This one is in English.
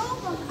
Welcome.